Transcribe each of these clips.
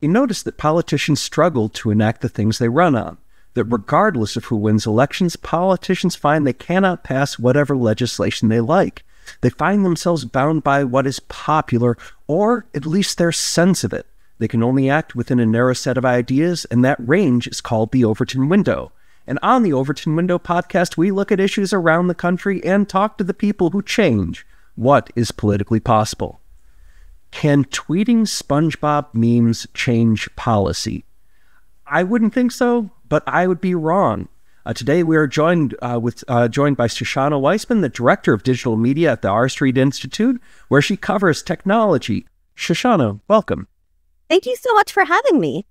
you notice that politicians struggle to enact the things they run on. That hmm. regardless of who wins elections, politicians find they cannot pass whatever legislation they like. They find themselves bound by what is popular, or at least their sense of it. They can only act within a narrow set of ideas, and that range is called the Overton window. And on the Overton Window podcast, we look at issues around the country and talk to the people who change what is politically possible. Can tweeting SpongeBob memes change policy? I wouldn't think so, but I would be wrong. Uh, today we are joined uh, with uh, joined by Shoshana Weissmann, the director of digital media at the R Street Institute, where she covers technology. Shoshana, welcome. Thank you so much for having me.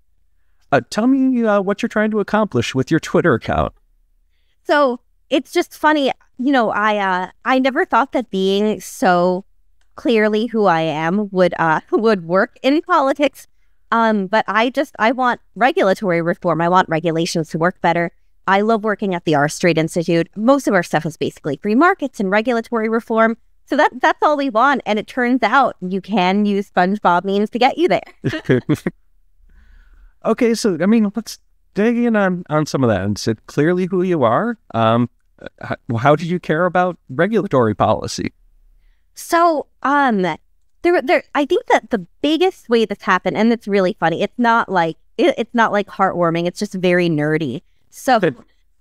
Uh, tell me uh, what you're trying to accomplish with your Twitter account. So it's just funny, you know. I uh, I never thought that being so clearly who I am would uh would work in politics. Um, but I just I want regulatory reform. I want regulations to work better. I love working at the R Street Institute. Most of our stuff is basically free markets and regulatory reform. So that that's all we want. And it turns out you can use SpongeBob memes to get you there. Okay, so I mean, let's dig in on on some of that and say clearly who you are. Um, how, how did you care about regulatory policy? So, um, there, there. I think that the biggest way this happened, and it's really funny. It's not like it, it's not like heartwarming. It's just very nerdy. So,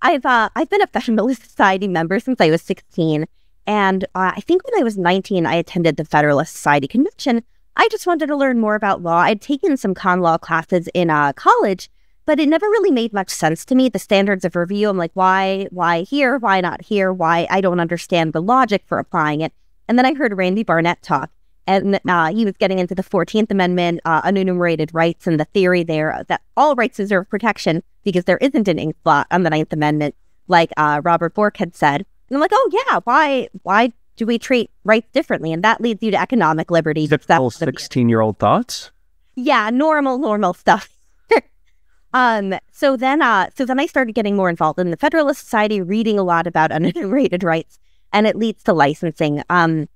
I've uh, I've been a Federalist Society member since I was sixteen, and uh, I think when I was nineteen, I attended the Federalist Society convention I just wanted to learn more about law. I'd taken some con law classes in uh, college, but it never really made much sense to me. The standards of review, I'm like, why, why here? Why not here? Why? I don't understand the logic for applying it. And then I heard Randy Barnett talk, and uh, he was getting into the 14th Amendment, uh, unenumerated rights, and the theory there that all rights deserve protection because there isn't an ink blot on the Ninth Amendment, like uh, Robert Bork had said. And I'm like, oh yeah, why, why do we treat rights differently? And that leads you to economic liberty. Typical 16 year old thoughts? Yeah, normal, normal stuff. um, so then uh so then I started getting more involved in the Federalist Society, reading a lot about unenumerated rights, and it leads to licensing. Um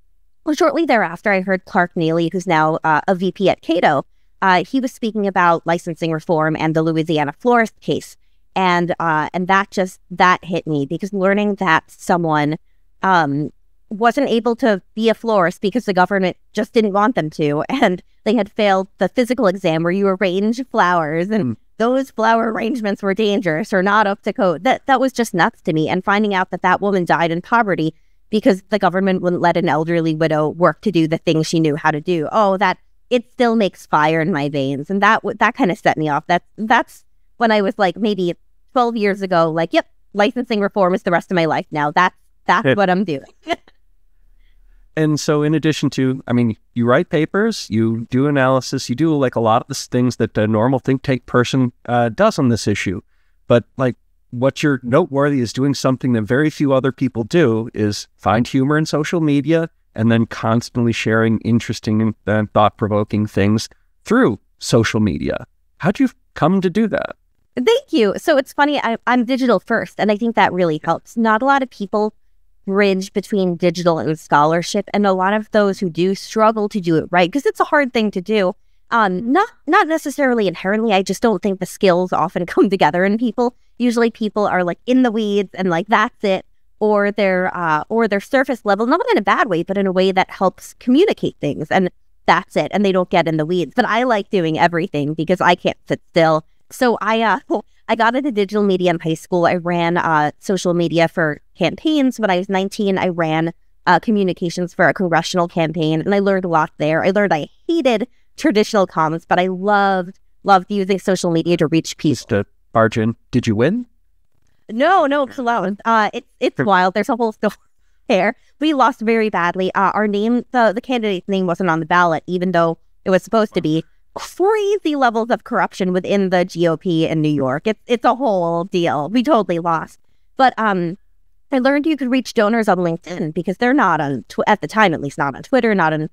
shortly thereafter, I heard Clark Neily, who's now uh, a VP at Cato, uh, he was speaking about licensing reform and the Louisiana florist case, and uh, and that just that hit me because learning that someone um, wasn't able to be a florist because the government just didn't want them to. And they had failed the physical exam where you arrange flowers and mm. those flower arrangements were dangerous or not up to code. That, that was just nuts to me. And finding out that that woman died in poverty because the government wouldn't let an elderly widow work to do the things she knew how to do. Oh, that it still makes fire in my veins. And that, that kind of set me off. That's, that's when I was like maybe 12 years ago, like, yep, licensing reform is the rest of my life now. That's, that's what I'm doing. and so in addition to i mean you write papers you do analysis you do like a lot of the things that a normal think tank person uh, does on this issue but like what you're noteworthy is doing something that very few other people do is find humor in social media and then constantly sharing interesting and thought-provoking things through social media how'd you come to do that thank you so it's funny I, i'm digital first and i think that really helps not a lot of people bridge between digital and scholarship. And a lot of those who do struggle to do it right because it's a hard thing to do. Um, not not necessarily inherently. I just don't think the skills often come together in people. Usually, people are like in the weeds and like that's it, or they're uh, or they're surface level, not in a bad way, but in a way that helps communicate things, and that's it. And they don't get in the weeds. But I like doing everything because I can't sit still. So I uh, I got into digital media in high school. I ran uh, social media for campaigns. When I was 19, I ran uh, communications for a congressional campaign, and I learned a lot there. I learned I hated traditional comms, but I loved loved using social media to reach people. Just to in, did you win? No, no, it's alone. Uh, it's it's wild. There's a whole story there. We lost very badly. Uh, our name, the the candidate's name, wasn't on the ballot, even though it was supposed to be crazy levels of corruption within the GOP in New York. It's it's a whole deal. We totally lost. But um, I learned you could reach donors on LinkedIn because they're not on tw- at the time, at least not on Twitter, not on.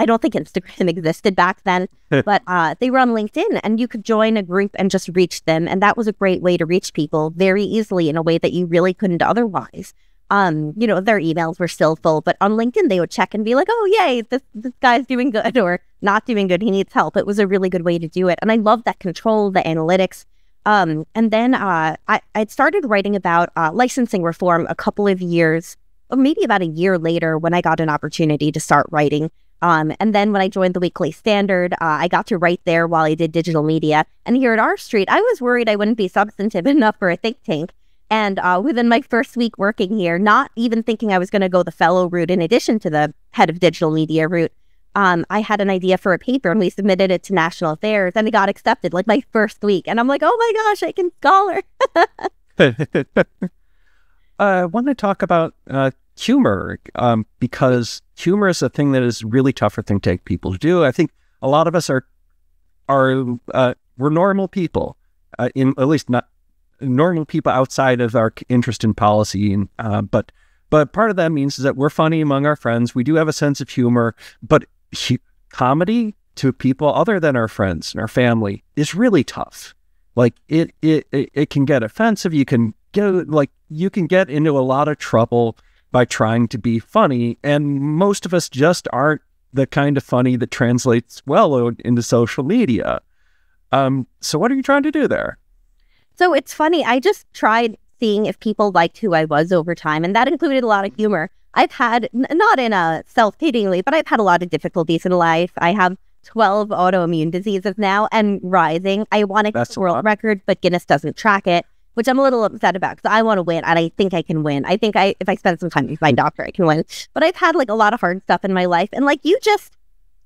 I don't think Instagram existed back then, but uh, they were on LinkedIn, and you could join a group and just reach them, and that was a great way to reach people very easily in a way that you really couldn't otherwise. um, you know, their emails were still full, but on LinkedIn they would check and be like, "Oh, yay, this this guy's doing good or not doing good. He needs help." It was a really good way to do it, and I love that control, the analytics. Um, and then uh, I I'd started writing about uh, licensing reform a couple of years, or maybe about a year later, when I got an opportunity to start writing. Um, and then when I joined the Weekly Standard, uh, I got to write there while I did digital media. And here at R Street, I was worried I wouldn't be substantive enough for a think tank. And uh, within my first week working here, not even thinking I was going to go the fellow route in addition to the head of digital media route, um, I had an idea for a paper and we submitted it to National Affairs and it got accepted like my first week. And I'm like, oh my gosh, I can scholar. I want to talk about uh, humor um, because humor is a thing that is really tough for think tank people to do. I think a lot of us are are uh, we're normal people, uh, in at least not normal people outside of our interest in policy. And, uh, but but part of that means is that we're funny among our friends. We do have a sense of humor, but he, comedy to people other than our friends and our family is really tough. Like it, it, it, it can get offensive. You can get like you can get into a lot of trouble by trying to be funny, and most of us just aren't the kind of funny that translates well into social media. Um, so what are you trying to do there? So it's funny. I just tried seeing if people liked who I was over time, and that included a lot of humor. I've had, n- not in a self pityingly, but I've had a lot of difficulties in life. I have 12 autoimmune diseases now and rising. I want a That's a world record, but Guinness doesn't track it, which I'm a little upset about because I want to win and I think I can win. I think I, if I spend some time with my doctor, I can win. But I've had like a lot of hard stuff in my life. And like you just,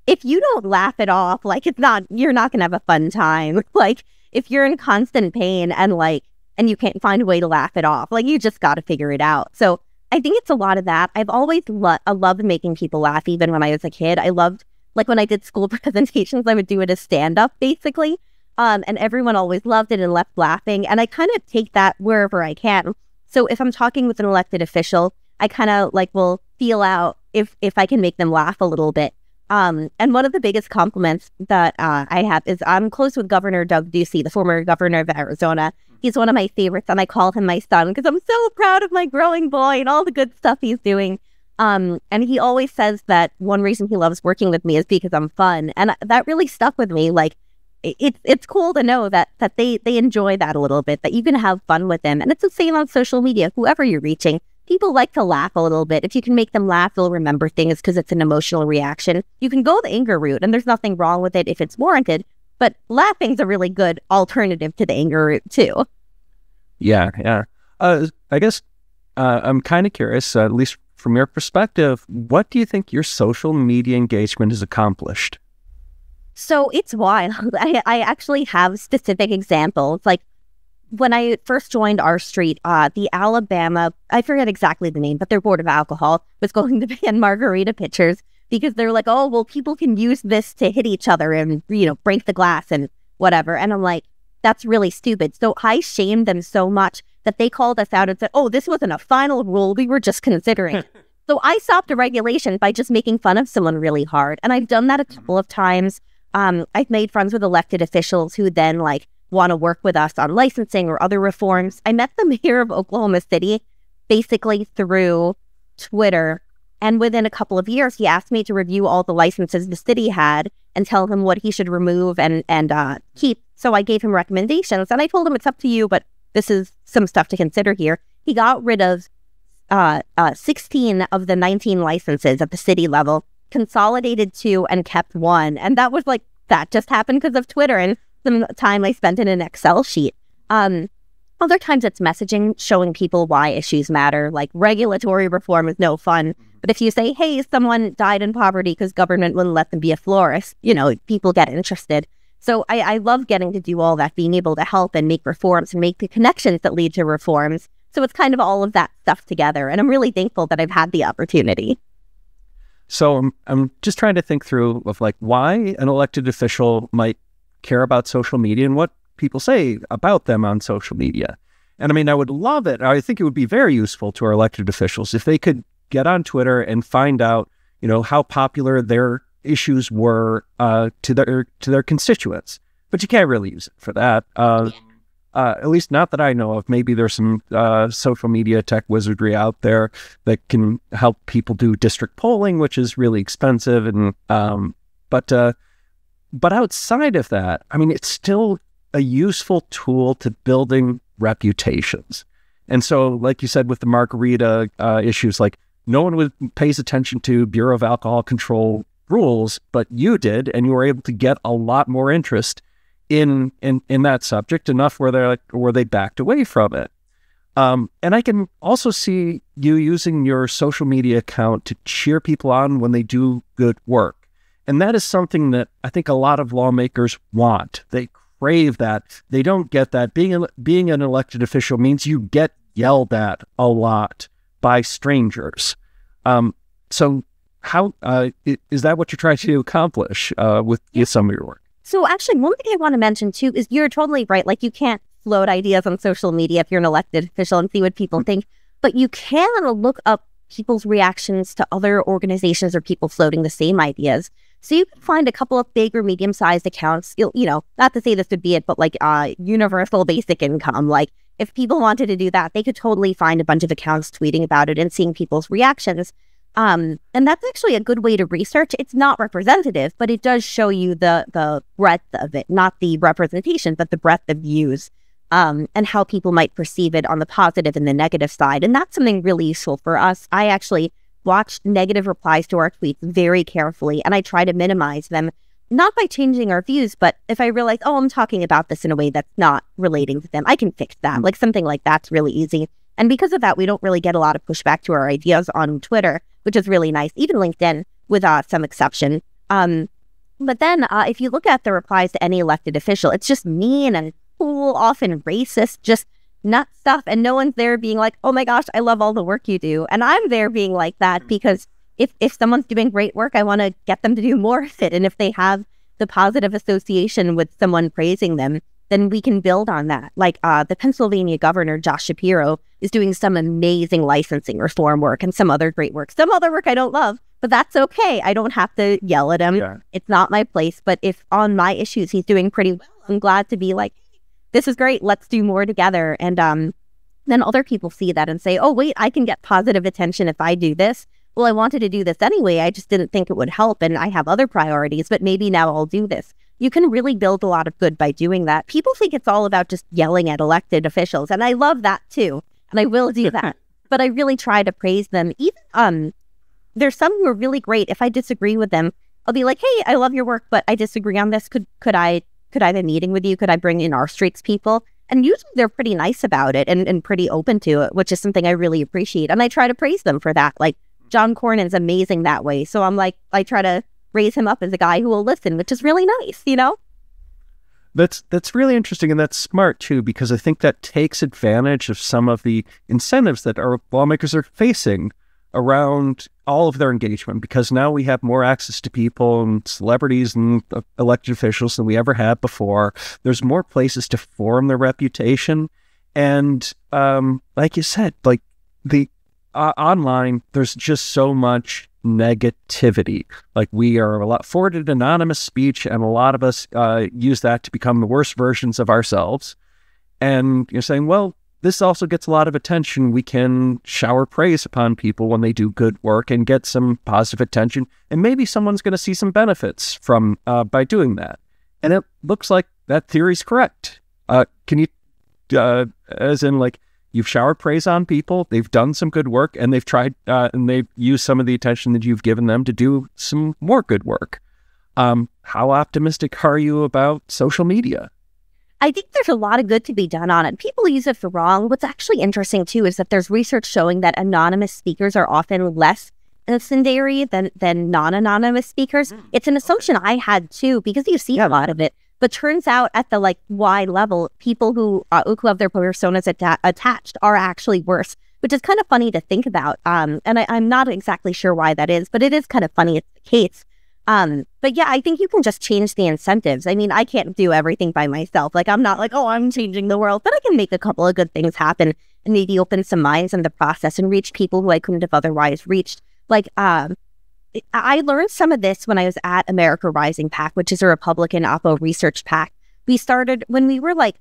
if you don't laugh it off, like it's not, you're not going to have a fun time. Like if you're in constant pain and like, and you can't find a way to laugh it off, like you just got to figure it out. So I think it's a lot of that. I've always lo- I loved making people laugh, even when I was a kid. I loved, like when I did school presentations, I would do it as stand up basically. Um, and everyone always loved it and left laughing. And I kind of take that wherever I can. So if I'm talking with an elected official, I kind of like will feel out if if I can make them laugh a little bit. Um, and one of the biggest compliments that uh, I have is I'm close with Governor Doug Ducey, the former governor of Arizona. He's one of my favorites, and I call him my son because I'm so proud of my growing boy and all the good stuff he's doing. Um, and he always says that one reason he loves working with me is because I'm fun, and that really stuck with me. Like, it's it's cool to know that that they they enjoy that a little bit, that you can have fun with them, and it's the same on social media. Whoever you're reaching, people like to laugh a little bit. If you can make them laugh, they'll remember things because it's an emotional reaction. You can go the anger route, and there's nothing wrong with it if it's warranted. But laughing's a really good alternative to the anger route too. Yeah, yeah. Uh, I guess uh, I'm kind of curious, uh, at least from your perspective, what do you think your social media engagement has accomplished? So it's wild. I, I actually have specific examples. Like when I first joined R Street, uh, the Alabama, I forget exactly the name, but their board of alcohol was going to ban margarita pitchers because they're like, oh, well, people can use this to hit each other and, you know, break the glass and whatever. And I'm like, that's really stupid. So I shamed them so much that they called us out and said, oh, this wasn't a final rule. We were just considering. so I stopped a regulation by just making fun of someone really hard. And I've done that a couple of times. Um, I've made friends with elected officials who then like want to work with us on licensing or other reforms. I met the mayor of Oklahoma City basically through Twitter. And within a couple of years, he asked me to review all the licenses the city had and tell him what he should remove and and uh, keep. So I gave him recommendations, and I told him it's up to you, but this is some stuff to consider here. He got rid of uh, uh, 16 of the 19 licenses at the city level, consolidated two, and kept one. And that was like that just happened because of Twitter and some time I spent in an Excel sheet. Um, other times it's messaging showing people why issues matter, like regulatory reform is no fun. But if you say, hey, someone died in poverty because government wouldn't let them be a florist, you know, people get interested. So I, I love getting to do all that, being able to help and make reforms and make the connections that lead to reforms. So it's kind of all of that stuff together. And I'm really thankful that I've had the opportunity. So I'm, I'm just trying to think through of like why an elected official might care about social media and what people say about them on social media. And I mean, I would love it. I think it would be very useful to our elected officials if they could get on Twitter and find out, you know, how popular their issues were uh, to their to their constituents. But you can't really use it for that. Uh, Uh, at least not that I know of. Maybe there's some uh, social media tech wizardry out there that can help people do district polling, which is really expensive. And um, but uh, but outside of that, I mean, it's still a useful tool to building reputations. And so, like you said, with the margarita uh, issues, like no one pays attention to Bureau of Alcohol Control rules, but you did, and you were able to get a lot more interest in in in that subject enough where they're like where they backed away from it. Um, and I can also see you using your social media account to cheer people on when they do good work. And that is something that I think a lot of lawmakers want. They crave that. They don't get that. Being being an elected official means you get yelled at a lot by strangers. Um, so, how uh, is that what you're trying to accomplish uh, with, with some of your work? So, actually, one thing I want to mention too is you're totally right. Like, you can't float ideas on social media if you're an elected official and see what people mm-hmm. think, but you can look up people's reactions to other organizations or people floating the same ideas. So you can find a couple of big or medium sized accounts, you know, not to say this would be it, but like uh, universal basic income. Like if people wanted to do that, they could totally find a bunch of accounts tweeting about it and seeing people's reactions. Um, and that's actually a good way to research. It's not representative, but it does show you the the breadth of it, not the representation, but the breadth of views, um, and how people might perceive it on the positive and the negative side. And that's something really useful for us. I actually watch negative replies to our tweets very carefully and I try to minimize them, not by changing our views, but if I realize, oh, I'm talking about this in a way that's not relating to them, I can fix that. Like something like that's really easy. And because of that, we don't really get a lot of pushback to our ideas on Twitter, which is really nice, even LinkedIn with uh, some exception. Um, but then uh, if you look at the replies to any elected official, it's just mean and cool, often racist, just nut stuff and no one's there being like, "Oh my gosh, I love all the work you do." And I'm there being like that mm. because if if someone's doing great work, I want to get them to do more of it. And if they have the positive association with someone praising them, then we can build on that. Like uh, the Pennsylvania governor, Josh Shapiro, is doing some amazing licensing reform work and some other great work. Some other work I don't love, but that's okay. I don't have to yell at him. Yeah. It's not my place. But if on my issues he's doing pretty well, I'm glad to be like, this is great. Let's do more together. And um, then other people see that and say, oh, wait, I can get positive attention if I do this. Well, I wanted to do this anyway. I just didn't think it would help. And I have other priorities, but maybe now I'll do this. You can really build a lot of good by doing that. People think it's all about just yelling at elected officials. And I love that too. And I will do that. but I really try to praise them. Even um, there's some who are really great. If I disagree with them, I'll be like, hey, I love your work, but I disagree on this. Could could I could I have a meeting with you? Could I bring in R Street's people? And usually they're pretty nice about it and, and pretty open to it, which is something I really appreciate. And I try to praise them for that. Like John Cornyn's amazing that way. So I'm like, I try to raise him up as a guy who will listen, which is really nice, you know? That's that's really interesting and that's smart too, because I think that takes advantage of some of the incentives that our lawmakers are facing around all of their engagement because now we have more access to people and celebrities and elected officials than we ever had before. There's more places to form their reputation. And um, like you said, like the uh, online, there's just so much negativity. Like we are a lot afforded anonymous speech, and a lot of us uh, use that to become the worst versions of ourselves. And you're saying, well, this also gets a lot of attention. We can shower praise upon people when they do good work and get some positive attention. And maybe someone's going to see some benefits from uh, by doing that. And it looks like that theory's correct. Uh, can you, uh, as in like, you've showered praise on people, they've done some good work, and they've tried, uh, and they've used some of the attention that you've given them to do some more good work. Um, how optimistic are you about social media? I think there's a lot of good to be done on it. People use it for wrong. What's actually interesting too is that there's research showing that anonymous speakers are often less incendiary than than non-anonymous speakers. Mm. It's an assumption I had too because you see yeah. a lot of it. But turns out at the like wide level, people who uh, who have their personas atta- attached are actually worse, which is kind of funny to think about. Um, and I, I'm not exactly sure why that is, but it is kind of funny it's the case. Um, but yeah, I think you can just change the incentives. I mean, I can't do everything by myself. Like, I'm not like, oh, I'm changing the world, but I can make a couple of good things happen and maybe open some minds in the process and reach people who I couldn't have otherwise reached. Like, um, I learned some of this when I was at America Rising PAC, which is a Republican Oppo research PAC. We started when we were like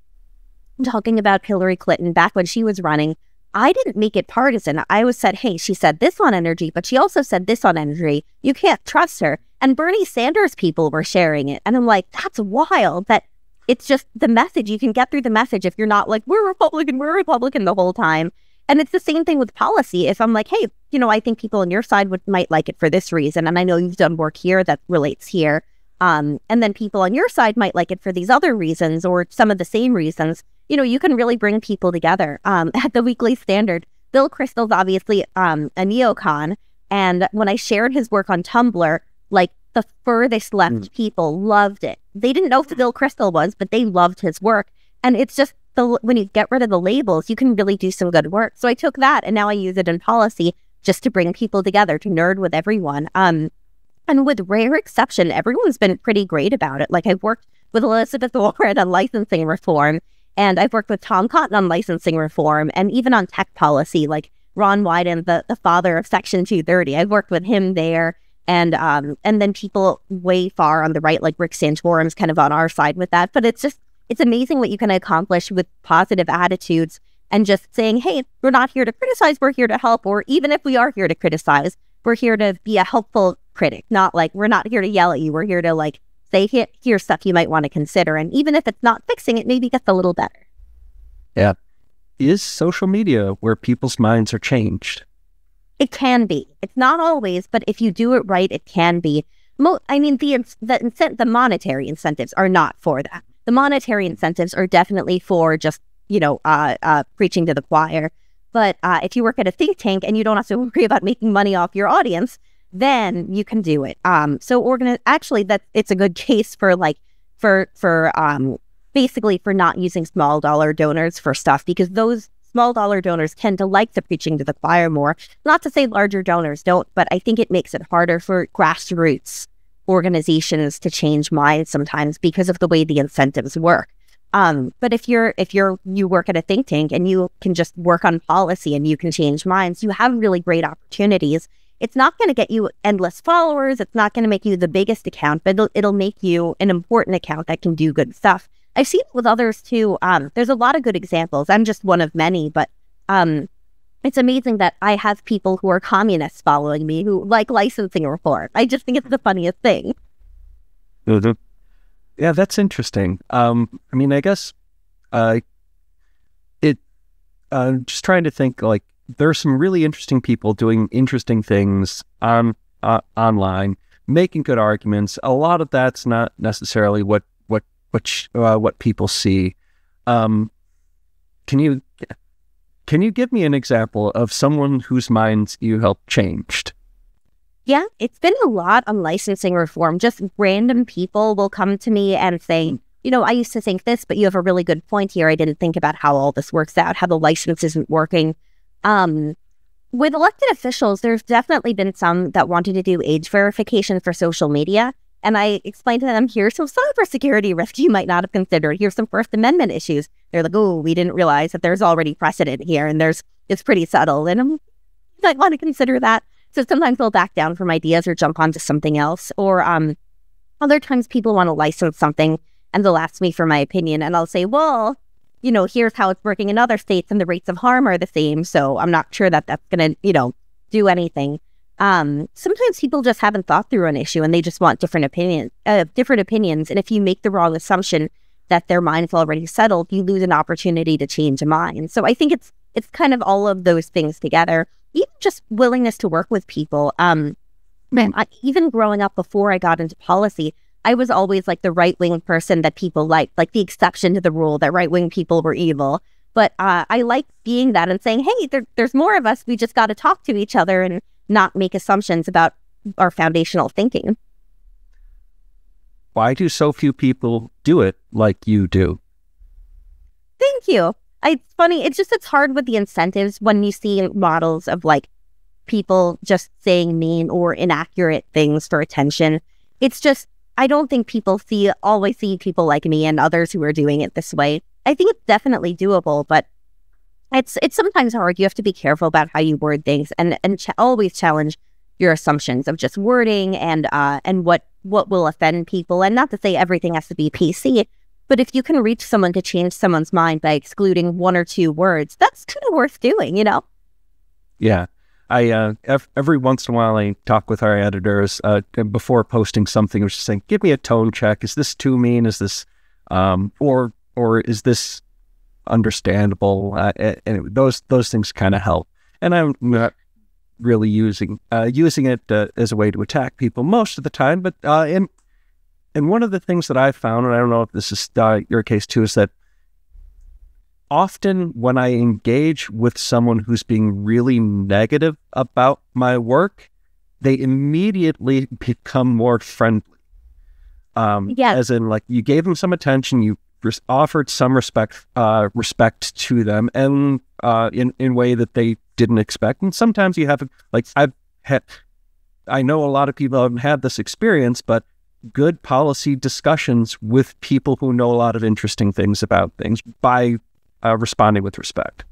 talking about Hillary Clinton back when she was running, I didn't make it partisan. I was said, hey, she said this on energy, but she also said this on energy. You can't trust her. And Bernie Sanders people were sharing it. And I'm like, that's wild that it's just the message. You can get through the message if you're not like, we're Republican, we're Republican the whole time. And it's the same thing with policy. If I'm like, hey, you know, I think people on your side would might like it for this reason, and I know you've done work here that relates here. Um, and then people on your side might like it for these other reasons or some of the same reasons you know, you can really bring people together. Um, at the Weekly Standard, Bill Kristol's obviously um, a neocon. And when I shared his work on Tumblr, like the furthest left mm. people loved it. They didn't know who Bill Kristol was, but they loved his work. And it's just the when you get rid of the labels, you can really do some good work. So I took that and now I use it in policy just to bring people together, to nerd with everyone. Um, and with rare exception, everyone's been pretty great about it. Like I've worked with Elizabeth Warren on licensing reform, and I've worked with Tom Cotton on licensing reform and even on tech policy, like Ron Wyden, the, the father of Section 230. I've worked with him there. And um, and then people way far on the right, like Rick Santorum's kind of on our side with that. But it's just it's amazing what you can accomplish with positive attitudes and just saying, hey, we're not here to criticize, we're here to help. Or even if we are here to criticize, we're here to be a helpful critic, not like we're not here to yell at you. We're here to like say, Here, here's stuff you might want to consider. And even if it's not fixing it, maybe gets a little better. Yeah. Is social media where people's minds are changed? It can be. It's not always, but if you do it right, it can be. Mo- I mean, the the the monetary incentives are not for that. The monetary incentives are definitely for just you know uh, uh, preaching to the choir. But uh, if you work at a think tank and you don't have to worry about making money off your audience, then you can do it. Um, so organize actually that it's a good case for like for for um basically for not using small dollar donors for stuff because those small dollar donors tend to like the preaching to the choir more. Not to say larger donors don't, but I think it makes it harder for grassroots organizations to change minds sometimes because of the way the incentives work. Um, but if you're if you're you work at a think tank and you can just work on policy and you can change minds, you have really great opportunities it's not going to get you endless followers. It's not going to make you the biggest account, but it'll, it'll make you an important account that can do good stuff. I've seen it with others too. Um, there's a lot of good examples. I'm just one of many, but um, it's amazing that I have people who are communists following me who like licensing reform. I just think it's the funniest thing. Mm-hmm. Yeah, that's interesting. Um, I mean, I guess uh, it. Uh, just trying to think like there are some really interesting people doing interesting things on uh, online, making good arguments. A lot of that's not necessarily what what what uh, what people see. Um, can you can you give me an example of someone whose minds you helped changed? Yeah, it's been a lot on licensing reform. Just random people will come to me and say, you know, I used to think this, but you have a really good point here. I didn't think about how all this works out, how the license isn't working. Um, with elected officials, there's definitely been some that wanted to do age verification for social media. And I explained to them, here's some cybersecurity risk you might not have considered. Here's some First Amendment issues. They're like, oh, we didn't realize that there's already precedent here and there's it's pretty subtle. And I'm I want to consider that. So sometimes they'll back down from ideas or jump onto something else. Or um, other times people want to license something and they'll ask me for my opinion. And I'll say, well, you know, here's how it's working in other states and the rates of harm are the same. So I'm not sure that that's going to, you know, do anything. Um, sometimes people just haven't thought through an issue and they just want different opinions, uh, different opinions. And if you make the wrong assumption that their mind's already settled, you lose an opportunity to change a mind. So I think it's it's kind of all of those things together. Even just willingness to work with people. Um, man, I, even growing up before I got into policy, I was always like the right wing person that people liked, like the exception to the rule that right wing people were evil. But uh, I like being that and saying, hey, there, there's more of us. We just got to talk to each other and not make assumptions about our foundational thinking. Why do so few people do it like you do? Thank you. It's funny. It's just, it's hard with the incentives when you see models of like people just saying mean or inaccurate things for attention. It's just, I don't think people see always see people like me and others who are doing it this way. I think it's definitely doable, but it's it's sometimes hard. You have to be careful about how you word things and and ch- always challenge your assumptions of just wording and uh and what what will offend people. And not to say everything has to be PC, But if you can reach someone to change someone's mind by excluding one or two words, that's kind of worth doing, you know? Yeah. I uh, ev- every once in a while I talk with our editors uh, before posting something, which just saying, "Give me a tone check. Is this too mean? Is this, um, or or is this understandable?" Uh, and those those things kind of help. And I'm not really using uh, using it uh, as a way to attack people most of the time, but uh, and and one of the things that I found, and I don't know if this is your case too, is that often when I engage with someone who's being really negative about my work, they immediately become more friendly. Um, yeah. As in, like, you gave them some attention, you offered some respect, uh, respect to them, and uh, in in way that they didn't expect. And sometimes you have, like, I've had, I know a lot of people haven't had this experience, but good policy discussions with people who know a lot of interesting things about things by uh, responding with respect.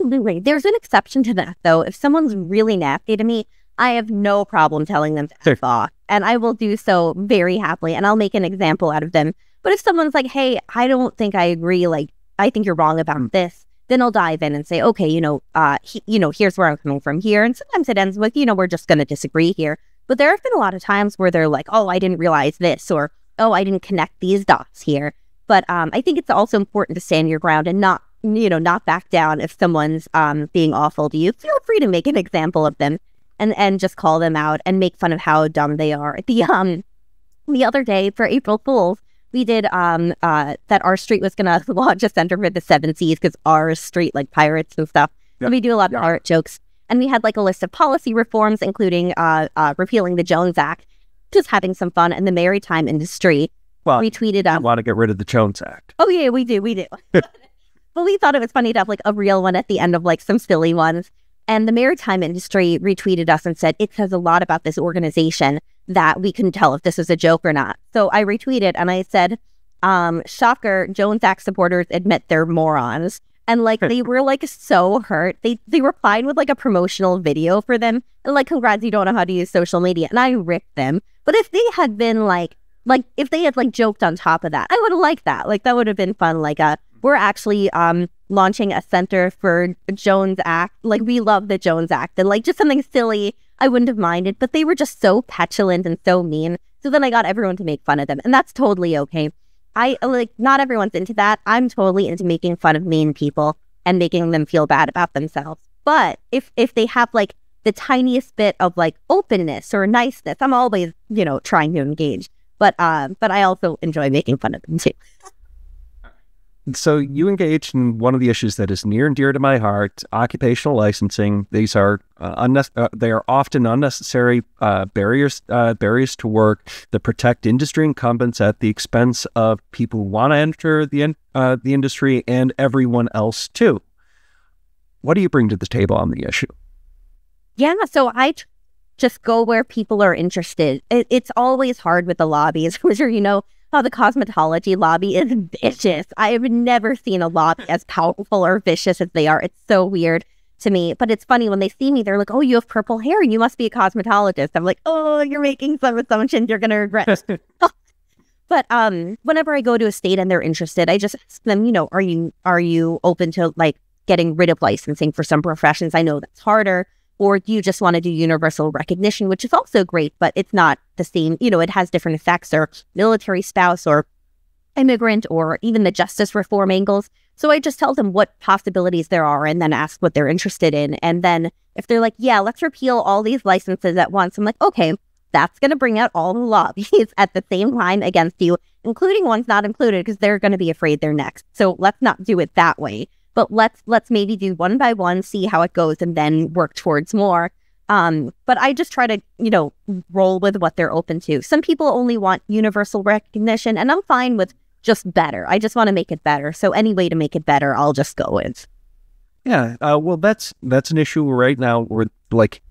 Absolutely. There's an exception to that, though. If someone's really nasty to me, I have no problem telling them to F off, and I will do so very happily, and I'll make an example out of them. But if someone's like, "Hey, I don't think I agree. Like, I think you're wrong about this," then I'll dive in and say, "Okay, you know, uh, he, you know, here's where I'm coming from here." And sometimes it ends with, "You know, we're just going to disagree here." But there have been a lot of times where they're like, "Oh, I didn't realize this," or "Oh, I didn't connect these dots here." But um, I think it's also important to stand your ground and not, you know, not back down if someone's um, being awful to you. Feel free to make an example of them and and just call them out and make fun of how dumb they are. The um the other day for April Fools, we did um uh that R Street was gonna launch a center for the seven seas because R Street like pirates and stuff. Yep. So we do a lot of yep. pirate jokes. And we had like a list of policy reforms, including uh, uh, repealing the Jones Act, just having some fun, and the maritime industry well, retweeted us. want to get rid of the Jones Act. Oh yeah, we do, we do. but we thought it was funny to have like a real one at the end of like some silly ones. And the maritime industry retweeted us and said it says a lot about this organization that we couldn't tell if this was a joke or not. So I retweeted and I said, um, shocker, Jones Act supporters admit they're morons. And like they were like so hurt. They they replied with like a promotional video for them. And like, congrats, you don't know how to use social media. And I ripped them. But if they had been like like if they had like joked on top of that, I would have liked that. Like that would have been fun. Like uh we're actually um launching a center for Jones Act. Like we love the Jones Act and like just something silly. I wouldn't have minded, but they were just so petulant and so mean. So then I got everyone to make fun of them, and that's totally okay. I like not everyone's into that. I'm totally into making fun of mean people and making them feel bad about themselves. But if if they have like the tiniest bit of like openness or niceness, I'm always, you know, trying to engage. But uh, but I also enjoy making fun of them too. So you engaged in one of the issues that is near and dear to my heart: occupational licensing. These are uh, unne- uh, they are often unnecessary uh, barriers uh, barriers to work that protect industry incumbents at the expense of people who want to enter the in- uh, the industry and everyone else too. What do you bring to the table on the issue? Yeah, so I t- just go where people are interested. It, it's always hard with the lobbies, are, you know, how the cosmetology lobby is vicious. I have never seen a lobby as powerful or vicious as they are. It's so weird to me. But it's funny when they see me, they're like, oh, you have purple hair. You must be a cosmetologist. I'm like, oh, you're making some assumptions you're going to regret. but um, whenever I go to a state and they're interested, I just ask them, you know, are you are you open to like getting rid of licensing for some professions? I know that's harder or you just want to do universal recognition, which is also great, but it's not the same. You know, it has different effects or military spouse or immigrant or even the justice reform angles. So I just tell them what possibilities there are and then ask what they're interested in. And then if they're like, yeah, let's repeal all these licenses at once, I'm like, okay, that's going to bring out all the lobbies at the same time against you, including ones not included because they're going to be afraid they're next. So let's not do it that way but let's let's maybe do one by one, see how it goes, and then work towards more. Um, but I just try to, you know, roll with what they're open to. Some people only want universal recognition, and I'm fine with just better. I just want to make it better. So any way to make it better, I'll just go with. Yeah, uh, well, that's that's an issue right now. Where like,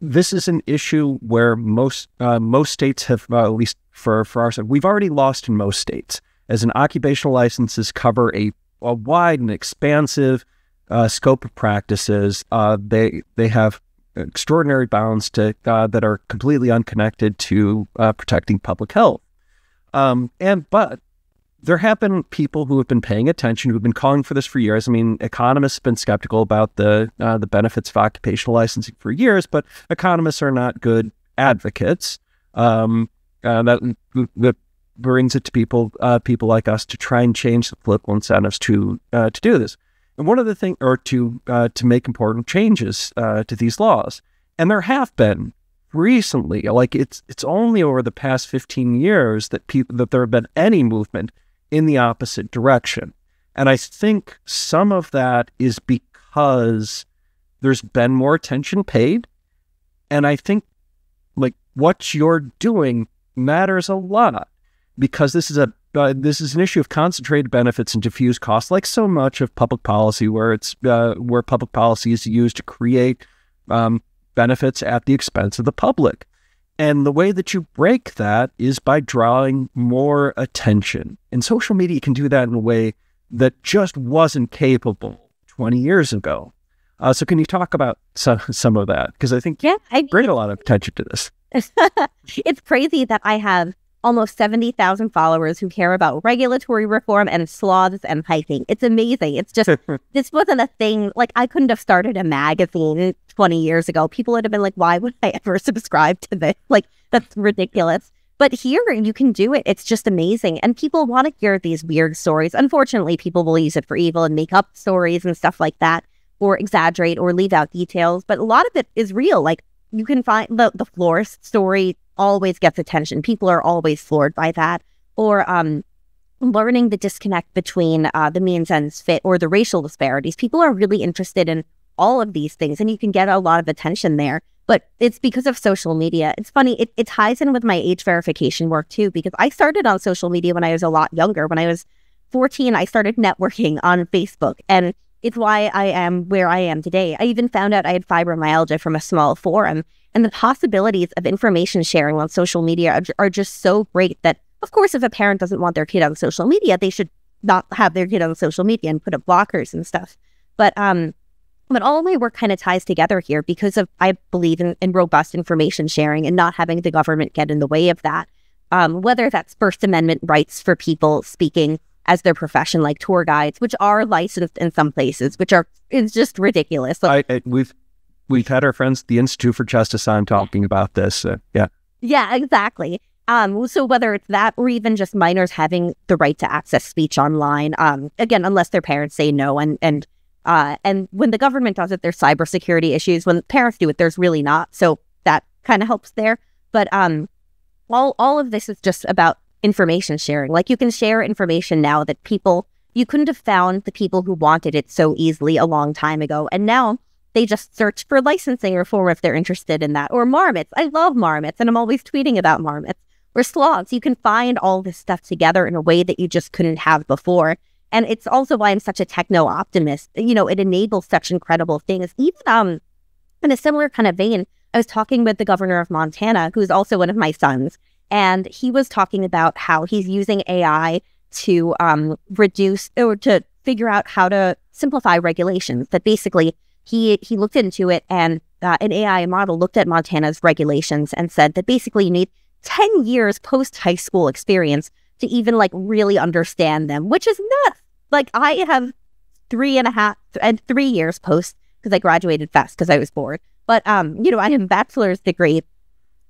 this is an issue where most uh, most states have, uh, at least for for our side, we've already lost in most states as an occupational licenses cover a a wide and expansive uh, scope of practices. Uh, they they have extraordinary bounds to uh, that are completely unconnected to uh, protecting public health. Um, and but there have been people who have been paying attention, who've been calling for this for years. I mean, economists have been skeptical about the uh, the benefits of occupational licensing for years, but economists are not good advocates. Um, uh, that that brings it to people uh, people like us to try and change the political incentives to uh, to do this. And one of the things, or to uh, to make important changes uh, to these laws, and there have been recently. Like it's it's only over the past fifteen years that people that there have been any movement in the opposite direction, and I think some of that is because there's been more attention paid, and I think like what you're doing matters a lot because this is a uh, this is an issue of concentrated benefits and diffuse costs, like so much of public policy, where it's uh, where public policy is used to create um, benefits at the expense of the public. And the way that you break that is by drawing more attention. And social media can do that in a way that just wasn't capable 20 years ago. Uh, so, can you talk about some, some of that? Because I think yeah, I bring a lot of attention to this. it's crazy that I have almost 70,000 followers who care about regulatory reform and sloths and hiking. It's amazing. It's just, this wasn't a thing. Like, I couldn't have started a magazine 20 years ago. People would have been like, why would I ever subscribe to this? Like, that's ridiculous. But here you can do it. It's just amazing. And people want to hear these weird stories. Unfortunately, people will use it for evil and make up stories and stuff like that, or exaggerate or leave out details. But a lot of it is real. Like, you can find the, the florist story always gets attention. People are always floored by that. Or um, learning the disconnect between uh, the means ends fit or the racial disparities. People are really interested in all of these things, and you can get a lot of attention there. But it's because of social media. It's funny, it, it ties in with my age verification work too, because I started on social media when I was a lot younger. When I was 14, I started networking on Facebook. And it's why I am where I am today. I even found out I had fibromyalgia from a small forum. And the possibilities of information sharing on social media are, are just so great that, of course, if a parent doesn't want their kid on social media, they should not have their kid on social media and put up blockers and stuff. But um, but all my work kind of ties together here because of I believe in, in robust information sharing and not having the government get in the way of that. Um, whether that's First Amendment rights for people speaking as their profession, like tour guides, which are licensed in some places, which are it's just ridiculous. I, I, we've we've had our friends the Institute for Justice on talking about this. Uh, yeah, yeah, exactly. Um, so whether it's that or even just minors having the right to access speech online, um, again, unless their parents say no, and and uh, and when the government does it, there's cybersecurity issues. When parents do it, there's really not. So that kind of helps there. But um, all all of this is just about information sharing. Like you can share information now that people, you couldn't have found the people who wanted it so easily a long time ago. And now they just search for licensing reform if they're interested in that. Or marmots. I love marmots and I'm always tweeting about marmots. Or sloths. You can find all this stuff together in a way that you just couldn't have before. And it's also why I'm such a techno optimist. You know, it enables such incredible things. Even um, in a similar kind of vein, I was talking with the governor of Montana, who's also one of my sons, and he was talking about how he's using AI to um, reduce or to figure out how to simplify regulations. That basically he he looked into it, and uh, an AI model looked at Montana's regulations and said that basically you need ten years post high school experience to even like really understand them, which is nuts. Like I have three and a half and three years post because I graduated fast because I was bored. But um, you know, I have a bachelor's degree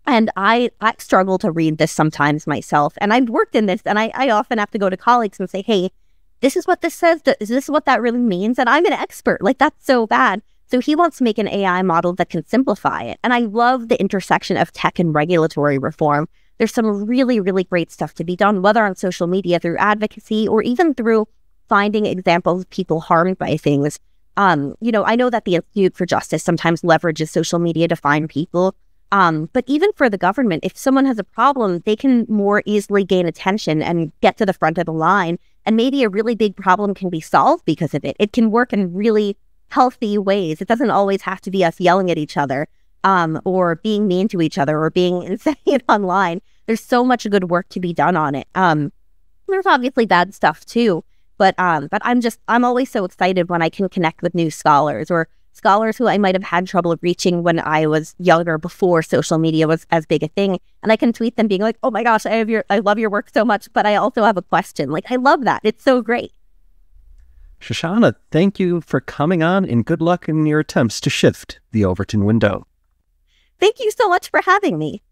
and I, I struggle to read this sometimes myself. And I've worked in this, and I, I often have to go to colleagues and say, hey, this is what this says. Is this what that really means? And I'm an expert. Like, that's so bad. So he wants to make an AI model that can simplify it. And I love the intersection of tech and regulatory reform. There's some really, really great stuff to be done, whether on social media through advocacy or even through finding examples of people harmed by things. Um, you know, I know that the Institute for Justice sometimes leverages social media to find people um, but even for the government, if someone has a problem, they can more easily gain attention and get to the front of the line. And maybe a really big problem can be solved because of it. It can work in really healthy ways. It doesn't always have to be us yelling at each other um, or being mean to each other or being insane online. There's so much good work to be done on it. Um, there's obviously bad stuff too, but um, but I'm just I'm always so excited when I can connect with new scholars or scholars who I might have had trouble reaching when I was younger before social media was as big a thing. And I can tweet them being like, oh my gosh, I have your, I love your work so much, but I also have a question. Like, I love that. It's so great. Shoshana, thank you for coming on and good luck in your attempts to shift the Overton window. Thank you so much for having me.